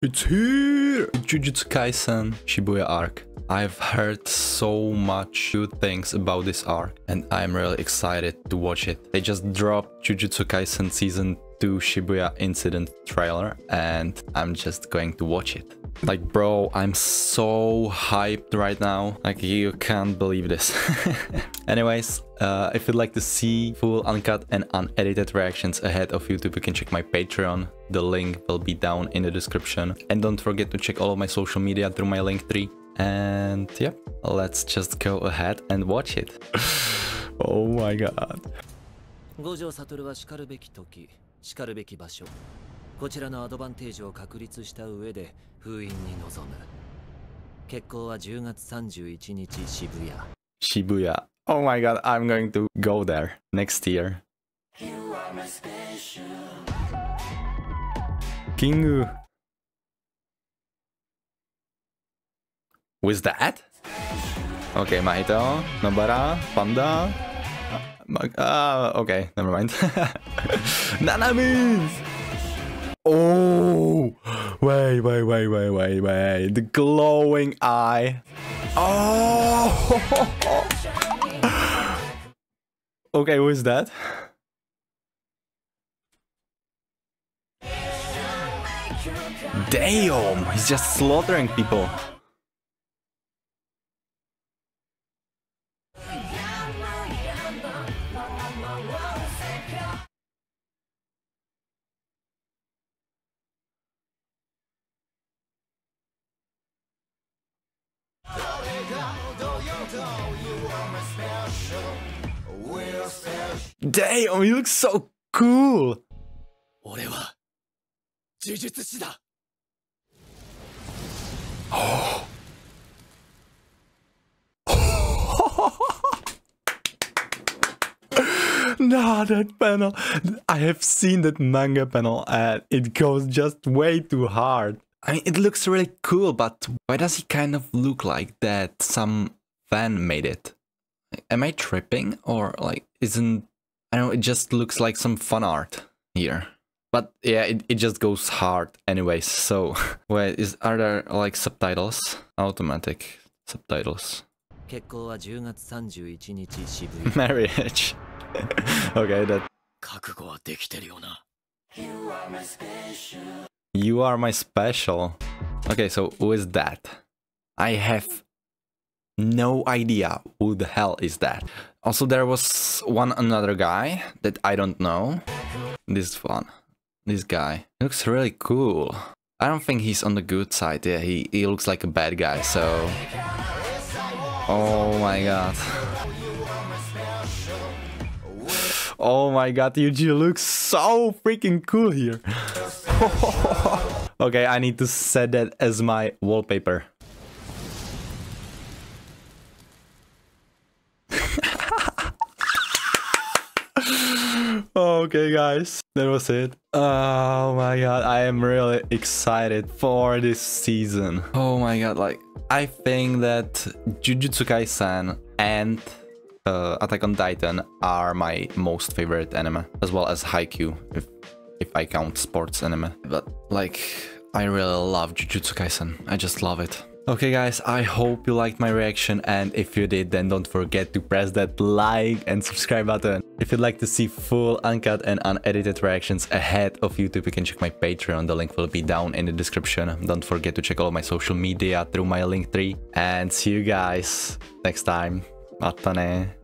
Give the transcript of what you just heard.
It's here! Jujutsu Kaisen Shibuya arc. I've heard so much good things about this arc and I'm really excited to watch it. They just dropped Jujutsu Kaisen season 2 Shibuya incident trailer and I'm just going to watch it. Like bro, I'm so hyped right now. Like you can't believe this. Anyways, uh, if you'd like to see full uncut and unedited reactions ahead of YouTube, you can check my Patreon. The link will be down in the description. And don't forget to check all of my social media through my link tree. And yeah, let's just go ahead and watch it. oh my god. 五条悟は叱るべき時叱るべき場所 こちらのアドバンテージを確立した上で封印に臨む決行は10月31日渋谷 Shibuya. Oh my god, I'm going to go there next year. Kingu. With that? Okay, Maito Nobara, Panda. Ah, okay, never mind. Nanami! Oh! Wait, wait, wait, wait, wait, wait. The glowing eye. Oh! okay, who is that? Damn! He's just slaughtering people. Damn, he looks so cool. 俺は呪術師だ Nah, that panel. I have seen that manga panel and it goes just way too hard. I mean, it looks really cool, but why does he kind of look like that some fan made it? Am I tripping or like isn't I don't know, it just looks like some fun art here. But yeah, it, it just goes hard anyway. so wait, is are there like subtitles? Automatic subtitles. Marriage. okay, that you are my special. Okay, so who is that? I have no idea who the hell is that. Also, there was one another guy that I don't know. This one. This guy. He looks really cool. I don't think he's on the good side. Yeah, he, he looks like a bad guy, so... Oh my god. Oh my god, Yuji looks so freaking cool here. okay, I need to set that as my wallpaper. okay, guys, that was it. Oh my god, I am really excited for this season. Oh my god, like, I think that Jujutsu Kaisen and uh, Attack on Titan are my most favorite anime, as well as Haikyuu, if if I count sports anime. But like, I really love Jujutsu Kaisen. I just love it. Okay guys, I hope you liked my reaction and if you did then don't forget to press that like and subscribe button. If you'd like to see full uncut and unedited reactions ahead of YouTube you can check my Patreon, the link will be down in the description. Don't forget to check all my social media through my link tree and see you guys next time. あったね。